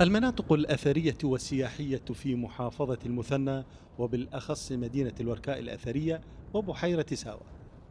المناطق الأثرية والسياحية في محافظة المثنى وبالأخص مدينة الوركاء الأثرية وبحيرة ساوى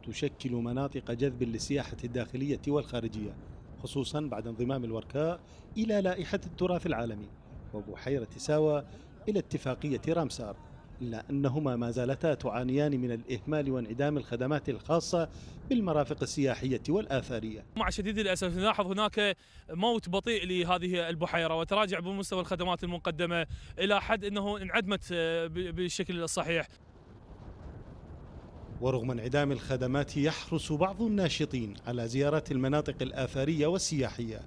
تشكل مناطق جذب للسياحة الداخلية والخارجية خصوصا بعد انضمام الوركاء إلى لائحة التراث العالمي وبحيرة ساوى إلى اتفاقية رامسار. إلا أنهما ما زالتا تعانيان من الإهمال وانعدام الخدمات الخاصة بالمرافق السياحية والآثارية. مع شديد الأسف نلاحظ هناك موت بطيء لهذه البحيرة وتراجع بمستوى الخدمات المقدمة إلى حد إنه انعدمت آه، بالشكل الصحيح. ورغم انعدام الخدمات يحرص بعض الناشطين على زيارة المناطق الآثارية والسياحية.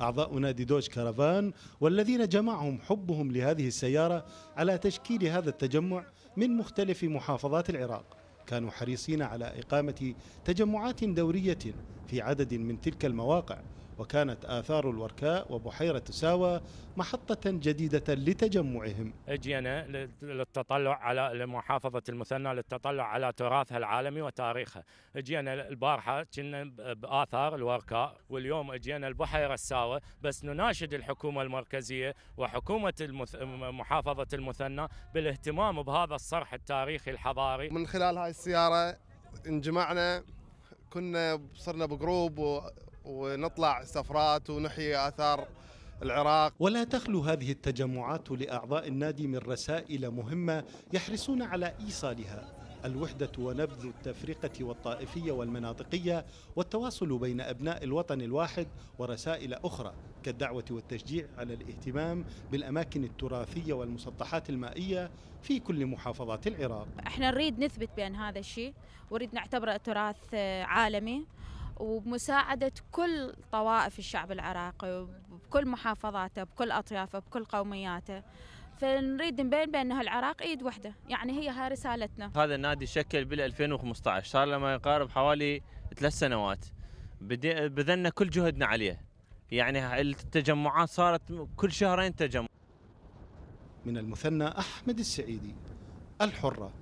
أعضاء نادي دوج كرفان والذين جمعهم حبهم لهذه السيارة على تشكيل هذا التجمع من مختلف محافظات العراق. كانوا حريصين على إقامة تجمعات دورية في عدد من تلك المواقع. وكانت آثار الوركاء وبحيرة ساوى محطة جديدة لتجمعهم. أجينا لل- للتطلع على محافظة المثنى للتطلع على تراثها العالمي وتاريخها أجينا البارحة كنا بآثار الوركاء واليوم أجينا البحيرة الساوة بس نناشد الحكومة المركزية وحكومة المث... محافظة المثنى بالاهتمام بهذا الصرح التاريخي الحضاري. من خلال هاي السيارة انجمعنا كنا صرنا بجروب و... ونطلع سفرات ونحيي آثار العراق. ولا تخلو هذه التجمعات لأعضاء النادي من رسائل مهمة يحرصون على إيصالها. الوحدة ونبذ التفرقة والطائفية والمناطقية والتواصل بين أبناء الوطن الواحد ورسائل أخرى كالدعوة والتشجيع على الاهتمام بالأماكن التراثية والمسطحات المائية في كل محافظات العراق. إحنا نريد نثبت بأن هذا الشيء ونريد نعتبره تراث آه، عالمي. وبمساعدة كل طوائف الشعب العراقي بكل محافظاته بكل أطيافه بكل قومياته. فنريد نبين بأنها العراق إيد وحدة يعني هي هاي رسالتنا. هذا النادي شكل بال 2015 صار له ما يقارب حوالي ثلاث سنوات. بذلنا كل جهدنا عليه. يعني التجمعات صارت كل شهرين تجمع. من المثنى أحمد السعيدي الحرة.